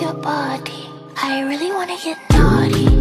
your body. I really wanna get naughty.